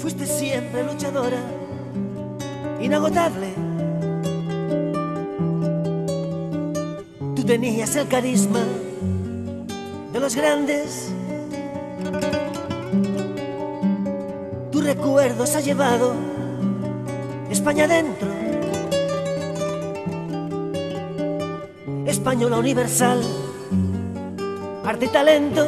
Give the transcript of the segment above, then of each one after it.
Fuiste siempre luchadora, inagotable. Tú tenías el carisma de los grandes. Tu recuerdo se ha llevado España dentro. Española universal, arte y talento.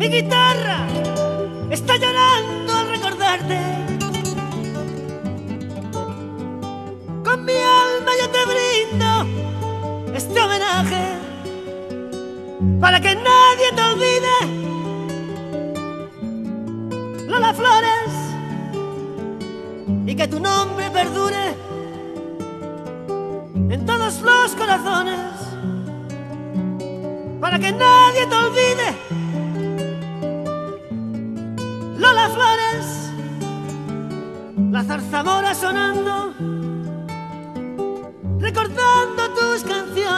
Mi guitarra está llorando al recordarte. Con mi alma yo te brindo este homenaje para que nadie te olvide. Lola Flores y que tu nombre perdure en todos los corazones para que nadie te olvide. La zarzamora sonando, recordando tus canciones.